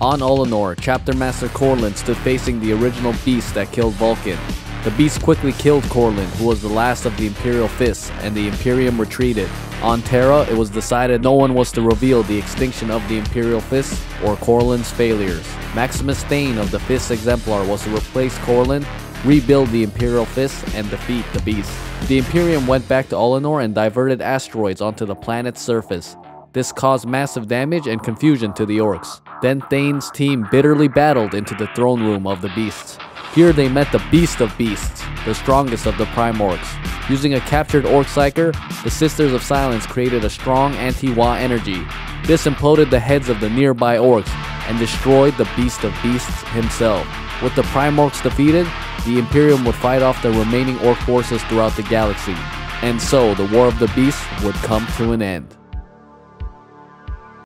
On Ullanor, Chapter Master Koorland stood facing the original beast that killed Vulkan. The beast quickly killed Koorland, who was the last of the Imperial Fists, and the Imperium retreated. On Terra, it was decided no one was to reveal the extinction of the Imperial Fists or Koorland's failures. Maximus Thane of the Fist Exemplar was to replace Koorland, rebuild the Imperial Fists, and defeat the beast. The Imperium went back to Ullanor and diverted asteroids onto the planet's surface. This caused massive damage and confusion to the orks. Then Thane's team bitterly battled into the throne room of the beasts. Here they met the Beast of Beasts, the strongest of the Prime Orks. Using a captured Ork Psyker, the Sisters of Silence created a strong anti-Waaagh energy. This imploded the heads of the nearby Orks and destroyed the Beast of Beasts himself. With the Prime Orks defeated, the Imperium would fight off the remaining Ork forces throughout the galaxy. And so, the War of the Beasts would come to an end.